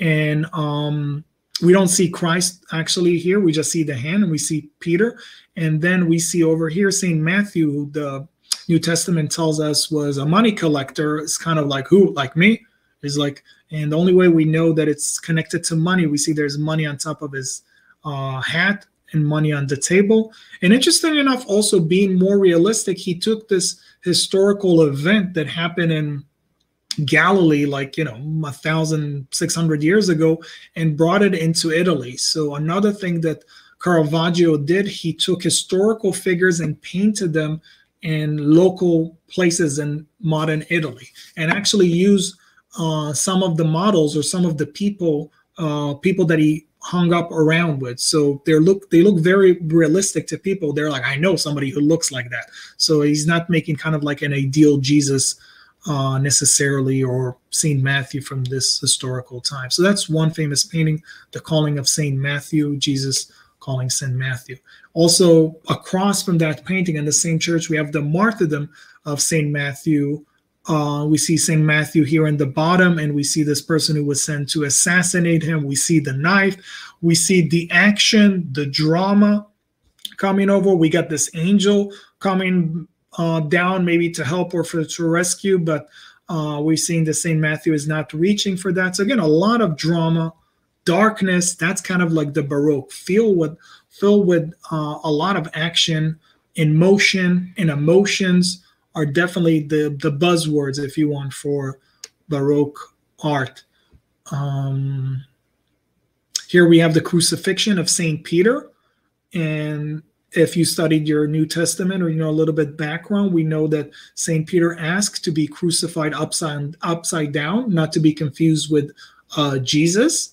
and um, we don't see Christ actually here. We just see the hand and we see Peter. And then we see over here St. Matthew, the New Testament tells us was a money collector. It's kind of like who? Like me? Is like, and the only way we know that it's connected to money, we see there's money on top of his uh, hat and money on the table. And interesting enough, also being more realistic, he took this historical event that happened in Galilee, like you know, a thousand six hundred years ago, and brought it into Italy. So another thing that Caravaggio did, he took historical figures and painted them in local places in modern Italy, and actually used uh, some of the models or some of the people, uh, people that he hung up around with. So they look they look very realistic to people. They're like, I know somebody who looks like that. So he's not making kind of like an ideal Jesus uh, necessarily or Saint Matthew from this historical time. So that's one famous painting, the calling of Saint Matthew, Jesus calling Saint Matthew. Also, across from that painting in the same church, we have the martyrdom of Saint Matthew. Uh, we see Saint Matthew here in the bottom, and we see this person who was sent to assassinate him. We see the knife. We see the action, the drama coming over. We got this angel coming uh, down maybe to help or for to rescue, but uh, we've seen the St. Matthew is not reaching for that. So again, a lot of drama, darkness. That's kind of like the Baroque, filled with filled with uh, a lot of action, emotion, and emotions are definitely the the buzzwords, if you want, for Baroque art. Um, here we have the crucifixion of Saint Peter, and if you studied your New Testament or you know a little bit background, we know that Saint Peter asked to be crucified upside upside down, not to be confused with uh, Jesus.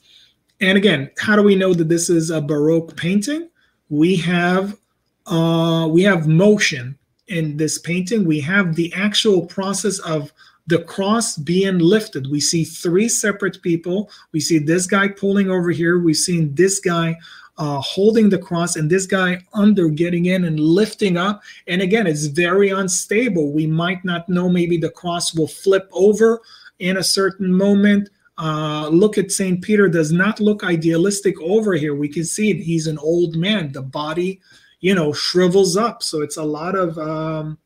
And again, how do we know that this is a Baroque painting? We have uh, we have motion in this painting. We have the actual process of the cross being lifted. We see three separate people. We see this guy pulling over here. We've seen this guy uh, holding the cross and this guy under getting in and lifting up. And again, it's very unstable. We might not know, maybe the cross will flip over in a certain moment. Uh, look at St. Peter, does not look idealistic over here. We can see it. He's an old man. The body, you know, shrivels up. So it's a lot of um,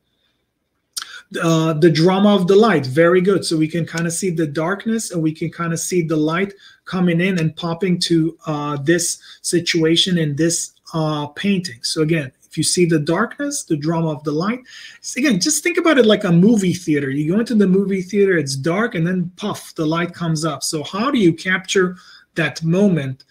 uh, the drama of the light. Very good. So we can kind of see the darkness and we can kind of see the light coming in and popping to uh, this situation in this uh, painting. So again if you see the darkness the drama of the light again just think about it like a movie theater. You go into the movie theater it's dark and then puff the light comes up. So how do you capture that moment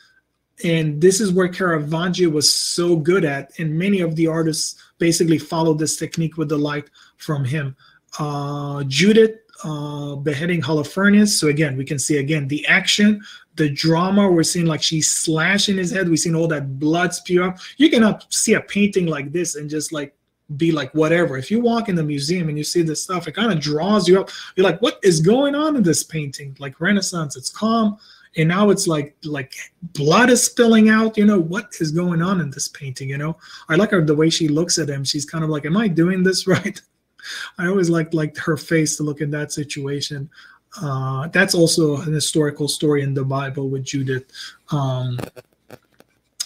and this is where Caravaggio was so good at, and many of the artists basically followed this technique with the light from him. Uh, Judith uh, beheading Holofernes. So again, we can see again the action, the drama. We're seeing like she's slashing his head. We've seen all that blood spew up. You cannot see a painting like this and just like be like whatever. If you walk in the museum and you see this stuff, it kind of draws you up. You're like, what is going on in this painting? Like Renaissance, it's calm and now it's like like blood is spilling out you know what is going on in this painting you know? I like her the way she looks at him. She's kind of like am i doing this right? I always liked like her face to look in that situation. Uh, that's also an historical story in the Bible with Judith um,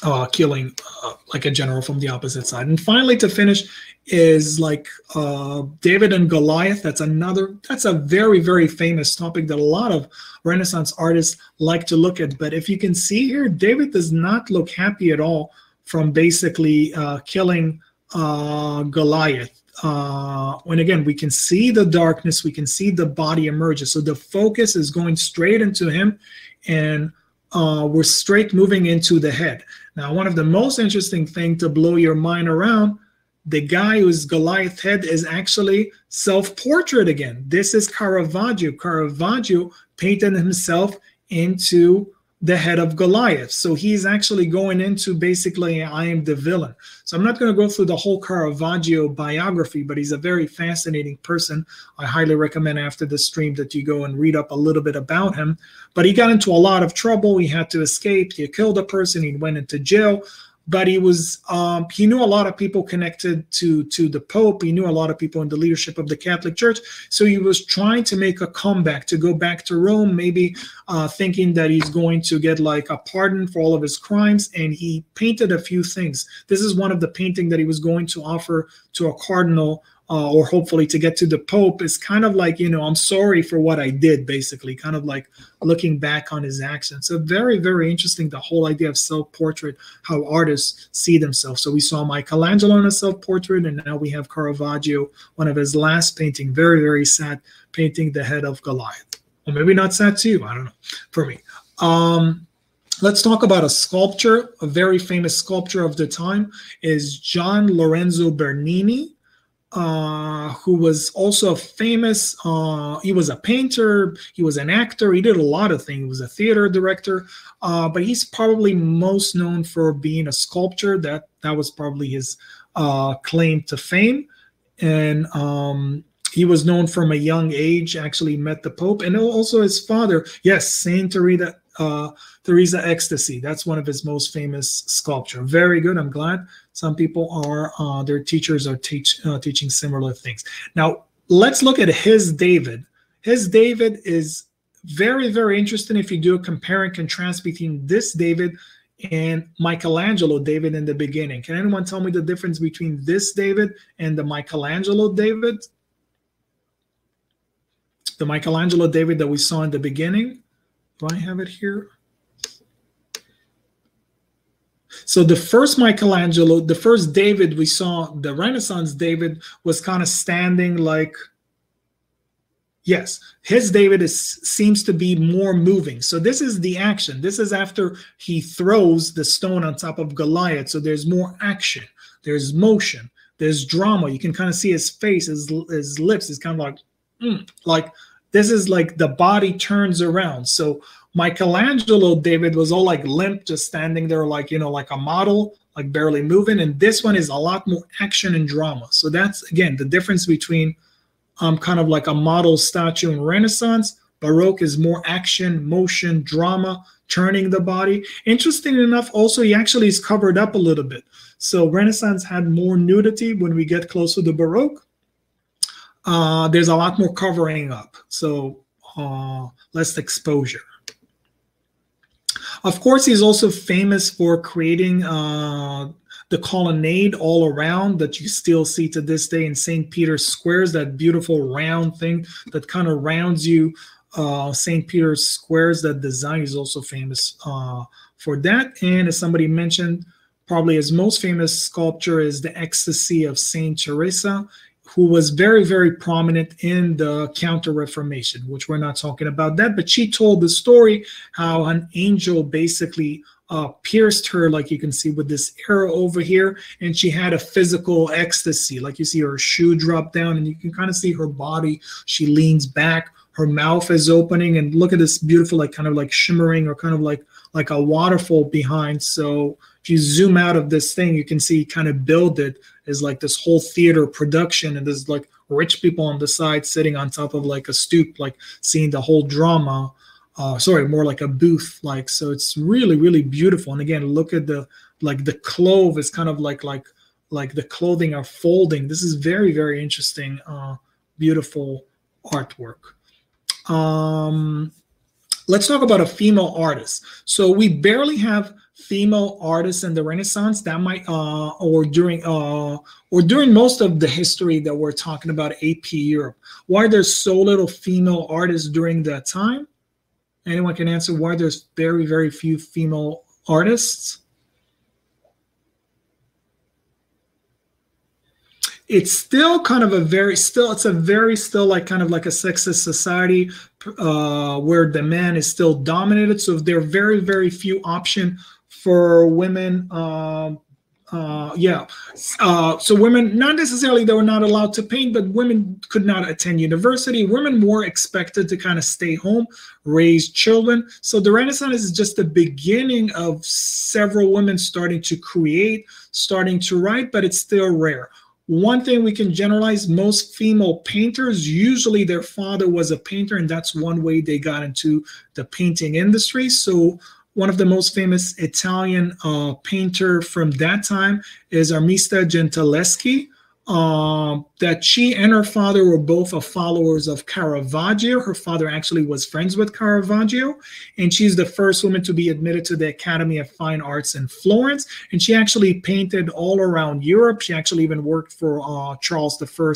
uh, killing uh, like a general from the opposite side. And finally, to finish, is like uh, David and Goliath. That's another. That's a very very famous topic that a lot of Renaissance artists like to look at. But if you can see here, David does not look happy at all from basically uh, killing uh, Goliath. Uh, when again we can see the darkness, we can see the body emerges. So the focus is going straight into him, and uh, we're straight moving into the head. Now, one of the most interesting thing to blow your mind around, the guy who's Goliath head is actually self-portrait again. This is Caravaggio. Caravaggio painted himself into the head of Goliath. So he's actually going into basically, I am the villain. So I'm not going to go through the whole Caravaggio biography, but he's a very fascinating person. I highly recommend after the stream that you go and read up a little bit about him. But he got into a lot of trouble. He had to escape. He killed a person. He went into jail but he was um, he knew a lot of people connected to to the pope. He knew a lot of people in the leadership of the catholic church. So he was trying to make a comeback to go back to rome maybe uh, thinking that he's going to get like a pardon for all of his crimes. And he painted a few things. This is one of the painting that he was going to offer to a cardinal uh, or hopefully to get to the Pope is kind of like, you know, I'm sorry for what I did, basically, kind of like looking back on his actions. So, very, very interesting the whole idea of self portrait, how artists see themselves. So, we saw Michelangelo in a self portrait, and now we have Caravaggio, one of his last painting, very, very sad, painting the head of Goliath. Or maybe not sad to you, I don't know, for me. Um, Let's talk about a sculpture. A very famous sculpture of the time is Gian Lorenzo Bernini uh, who was also famous. Uh, he was a painter, he was an actor, he did a lot of things. He was a theater director, uh, but he's probably most known for being a sculptor. That that was probably his uh, claim to fame, and um, he was known from a young age. Actually, met the Pope, and also his father. Yes, Saint Teresa. Uh, Teresa Ecstasy. That's one of his most famous sculpture. Very good. I'm glad some people are uh, their teachers are teach uh, teaching similar things. Now let's look at his David. His David is very very interesting if you do a compare and contrast between this David and Michelangelo David in the beginning. Can anyone tell me the difference between this David and the Michelangelo David? The Michelangelo David that we saw in the beginning. Do I have it here? So the first Michelangelo, the first David we saw, the Renaissance David was kind of standing like Yes, his David is seems to be more moving. So this is the action. This is after he throws the stone on top of Goliath. So there's more action. There's motion. There's drama. You can kind of see his face, his his lips is kind of like, mm, like this is like the body turns around. So Michelangelo David was all like limp, just standing there, like, you know, like a model, like barely moving. And this one is a lot more action and drama. So that's, again, the difference between um, kind of like a model statue in Renaissance. Baroque is more action, motion, drama, turning the body. Interesting enough, also, he actually is covered up a little bit. So Renaissance had more nudity when we get closer to the Baroque. Uh, there's a lot more covering up. So uh, less exposure. Of course, he's also famous for creating uh, the colonnade all around that you still see to this day in St. Peter's Squares, that beautiful round thing that kind of rounds you. Uh, St. Peter's Squares, that design is also famous uh, for that. And as somebody mentioned, probably his most famous sculpture is the Ecstasy of St. Teresa who was very, very prominent in the Counter Reformation, which we're not talking about that. But she told the story how an angel basically uh, pierced her, like you can see with this arrow over here, and she had a physical ecstasy. Like you see her shoe drop down, and you can kind of see her body. She leans back, her mouth is opening, and look at this beautiful, like kind of like shimmering or kind of like like a waterfall behind. So if you zoom out of this thing, you can see kind of build it is like this whole theater production, and there's like rich people on the side sitting on top of like a stoop, like seeing the whole drama. Uh, sorry, more like a booth, like so. It's really, really beautiful. And again, look at the like the clove is kind of like like like the clothing are folding. This is very, very interesting, uh, beautiful artwork. Um, let's talk about a female artist. So we barely have female artists in the Renaissance. That might, uh, or during, uh, or during most of the history that we're talking about AP Europe. Why there's so little female artists during that time? Anyone can answer why there's very, very few female artists? it's still kind of a very still it's a very still like kind of like a sexist society uh, where the man is still dominated so there are very very few option for women um, uh, yeah uh, so women not necessarily they were not allowed to paint but women could not attend university. Women were expected to kind of stay home raise children. So the renaissance is just the beginning of several women starting to create starting to write but it's still rare. One thing we can generalize most female painters, usually their father was a painter, and that's one way they got into the painting industry. So, one of the most famous Italian uh, painter from that time is Artemisia Gentileschi um, that she and her father were both followers of Caravaggio. Her father actually was friends with Caravaggio, and she's the first woman to be admitted to the Academy of Fine Arts in Florence. And she actually painted all around Europe. She actually even worked for uh, Charles I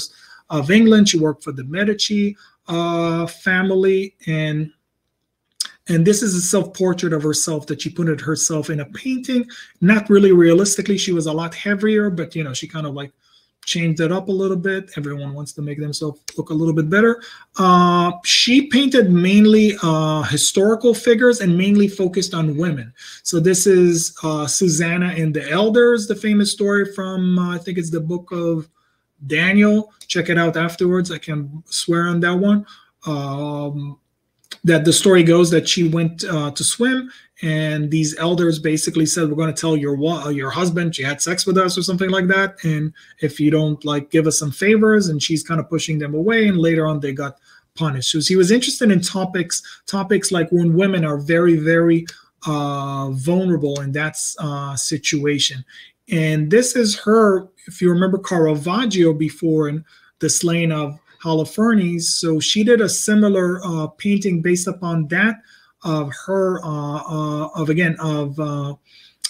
of England. She worked for the Medici uh, family, and and this is a self-portrait of herself that she put it herself in a painting. Not really realistically. She was a lot heavier, but you know, she kind of like changed it up a little bit. Everyone wants to make themselves look a little bit better. Uh, she painted mainly uh, historical figures and mainly focused on women. So this is uh, Susanna and the Elders, the famous story from, uh, I think it's the book of Daniel. Check it out afterwards. I can swear on that one. Um, that the story goes that she went uh, to swim and these elders basically said we're going to tell your your husband she had sex with us or something like that. And if you don't like give us some favors and she's kind of pushing them away and later on they got punished. So he was interested in topics topics like when women are very very uh, vulnerable in that uh, situation. And this is her if you remember caravaggio before and the slaying of holofernes so she did a similar uh, painting based upon that of her uh, uh, of again of uh,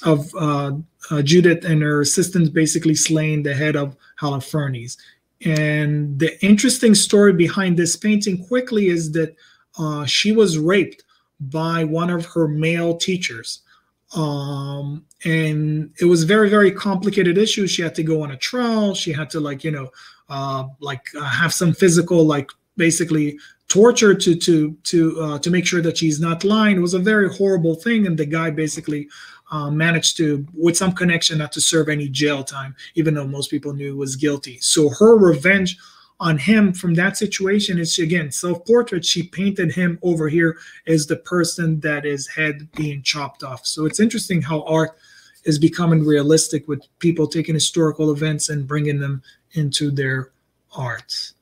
of Judith and her assistants basically slaying the head of Holofernes. And the interesting story behind this painting quickly is that she was raped by one of her male teachers. Um, and it was very, very complicated issue. She had to go on a trial. She had to like, you know, uh, like uh, have some physical, like basically torture to to to uh, to make sure that she's not lying. It was a very horrible thing, and the guy basically uh, managed to, with some connection, not to serve any jail time, even though most people knew was guilty. So her revenge on him from that situation is again self-portrait. She painted him over here as the person that is head being chopped off. So it's interesting how art is becoming realistic with people taking historical events and bringing them into their art.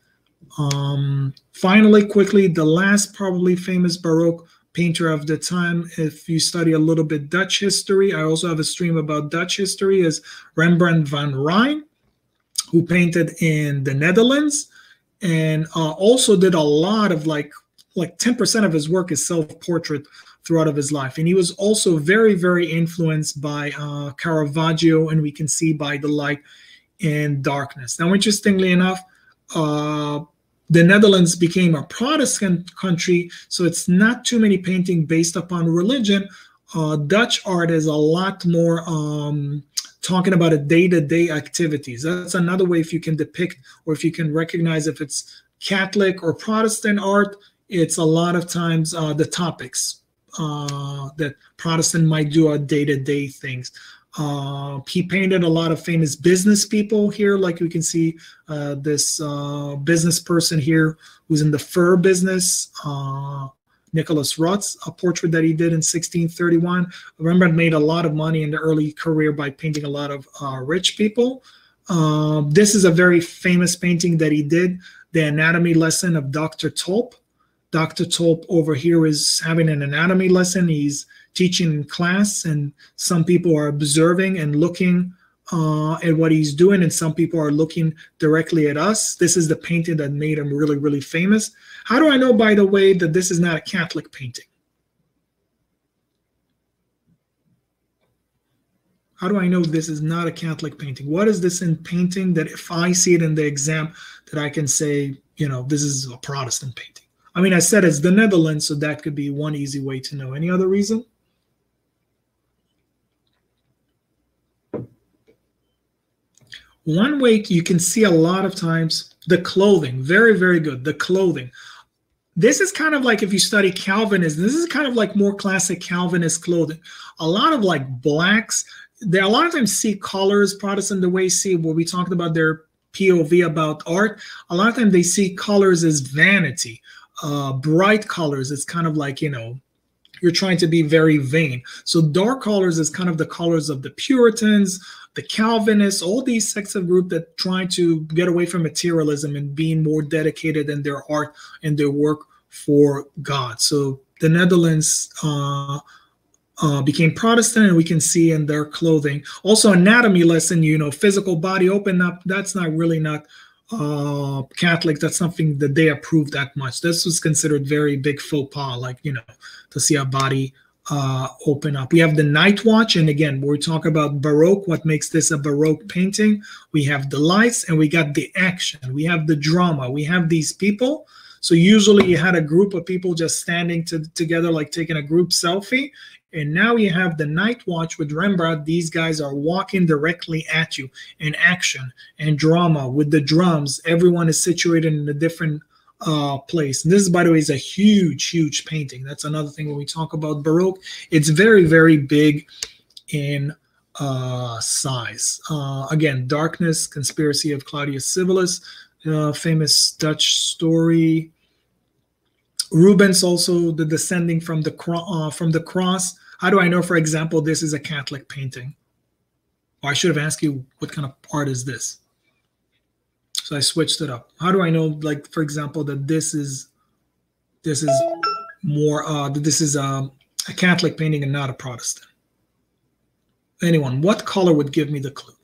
Um, finally, quickly, the last probably famous Baroque painter of the time, if you study a little bit Dutch history, I also have a stream about Dutch history, is Rembrandt van Rijn, who painted in the Netherlands and uh, also did a lot of like like 10% of his work is self-portrait throughout of his life and he was also very very influenced by uh, caravaggio and we can see by the light and darkness now interestingly enough uh, the Netherlands became a Protestant country, so it's not too many painting based upon religion. Uh, Dutch art is a lot more um, talking about a day-to-day activities. That's another way if you can depict or if you can recognize if it's Catholic or Protestant art. It's a lot of times uh, the topics uh, that Protestant might do are day-to-day things. Uh, he painted a lot of famous business people here, like you can see uh, this uh, business person here who's in the fur business, uh, Nicholas Ruts, a portrait that he did in 1631. Rembrandt made a lot of money in the early career by painting a lot of uh, rich people. Um, this is a very famous painting that he did, the anatomy lesson of Dr. Tulp. Dr. Tulp over here is having an anatomy lesson. He's teaching in class, and some people are observing and looking uh, at what he's doing, and some people are looking directly at us. This is the painting that made him really, really famous. How do I know, by the way, that this is not a Catholic painting? How do I know this is not a Catholic painting? What is this in painting that if I see it in the exam, that I can say, you know, this is a Protestant painting? I mean, I said it's the Netherlands, so that could be one easy way to know. Any other reason? One way you can see a lot of times the clothing, very, very good. The clothing. This is kind of like if you study Calvinism, this is kind of like more classic Calvinist clothing. A lot of like blacks, there a lot of times see colors, Protestant the way see what we talked about their POV about art. A lot of times they see colors as vanity, uh, bright colors. It's kind of like, you know, you're trying to be very vain. So dark colors is kind of the colors of the Puritans, the Calvinists, all these sects of group that try to get away from materialism and being more dedicated in their art and their work for God. So the Netherlands uh, uh, became Protestant, and we can see in their clothing. Also, anatomy lesson, you know, physical body open up. That's not really not uh, Catholic. That's something that they approve that much. This was considered very big faux pas, like you know, to see a body uh, open up. We have the Night Watch, and again, we're talking about Baroque. What makes this a Baroque painting? We have the lights, and we got the action. We have the drama. We have these people. So usually you had a group of people just standing to, together, like taking a group selfie. And now you have the Night Watch with Rembrandt. These guys are walking directly at you in action and drama with the drums. Everyone is situated in a different uh, place. And this, by the way, is a huge, huge painting. That's another thing when we talk about Baroque. It's very, very big in uh, size. Uh, again, Darkness, Conspiracy of Claudius Civilis, uh, famous Dutch story. Rubens also the descending from the uh, from the cross. How do I know, for example, this is a Catholic painting? Or I should have asked you what kind of art is this? So I switched it up. How do I know, like for example, that this is this is more uh that this is um, a Catholic painting and not a Protestant? Anyone, what color would give me the clue?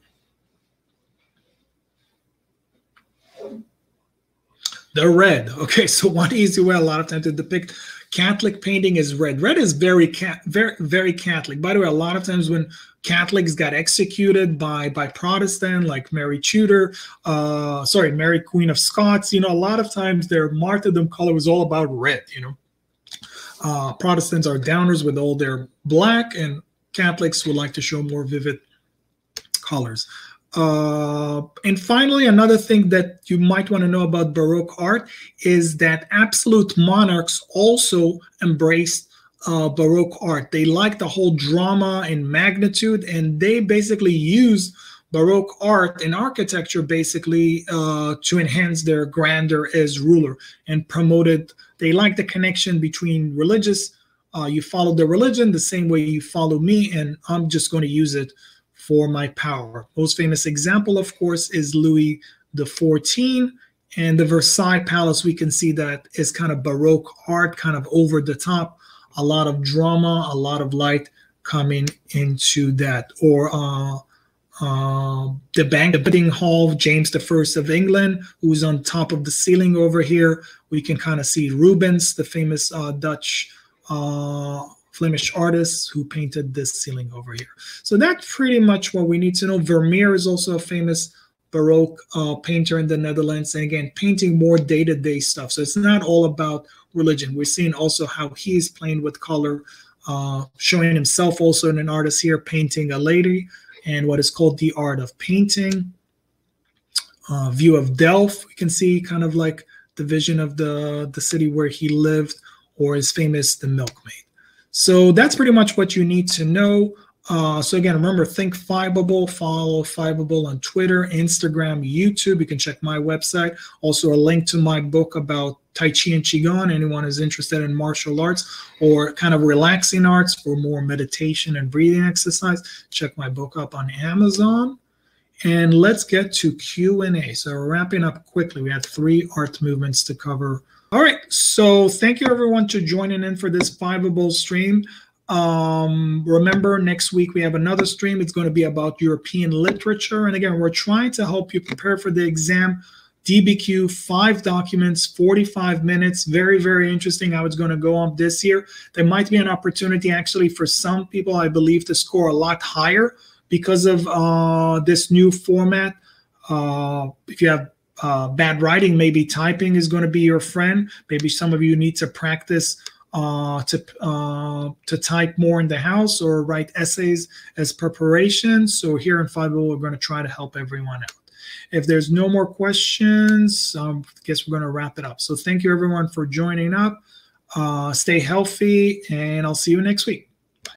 The red. Okay, so one easy way a lot of times to depict Catholic painting is red. Red is very very very Catholic. By the way, a lot of times when Catholics got executed by by Protestant, like Mary Tudor, uh, sorry, Mary Queen of Scots. You know, a lot of times their martyrdom color was all about red. You know, uh, Protestants are downers with all their black, and Catholics would like to show more vivid colors. Uh, and finally, another thing that you might want to know about Baroque art is that absolute monarchs also embraced uh, Baroque art. They like the whole drama and magnitude, and they basically use Baroque art and architecture basically uh, to enhance their grandeur as ruler and promoted. They like the connection between religious. Uh, you follow the religion the same way you follow me, and I'm just going to use it for my power. Most famous example, of course, is Louis 14 and the Versailles Palace. We can see that is kind of Baroque art, kind of over the top a lot of drama, a lot of light coming into that. Or uh, uh, the banqueting hall of James the First of England, who's on top of the ceiling over here. We can kind of see Rubens, the famous uh, Dutch uh, Flemish artists who painted this ceiling over here. So that's pretty much what we need to know. Vermeer is also a famous Baroque uh, painter in the Netherlands. And again, painting more day-to-day stuff. So it's not all about religion. We're seeing also how he's playing with color, uh, showing himself also in an artist here, painting a lady, and what is called the art of painting. Uh, view of Delft, we can see kind of like the vision of the, the city where he lived, or his famous The Milkmaid. So that's pretty much what you need to know. Uh, so again, remember, think Fiveable. Follow Fiveable on Twitter, Instagram, YouTube. You can check my website. Also, a link to my book about Tai Chi and Qigong. Anyone is interested in martial arts or kind of relaxing arts for more meditation and breathing exercise, check my book up on Amazon. And let's get to Q&A. So wrapping up quickly. We had three art movements to cover. All right. So thank you everyone to joining in for this Fiveable stream. Um, remember, next week we have another stream. It's going to be about European literature. And again, we're trying to help you prepare for the exam. DBQ, five documents, 45 minutes. Very, very interesting how it's going to go on this year. There might be an opportunity actually for some people, I believe, to score a lot higher because of uh, this new format. Uh, if you have uh, bad writing, maybe typing is going to be your friend. Maybe some of you need to practice uh, to uh, to type more in the house or write essays as preparation. So here in Five we're going to try to help everyone out. If there's no more questions, um, I guess we're going to wrap it up. So thank you everyone for joining up. Uh, stay healthy, and I'll see you next week.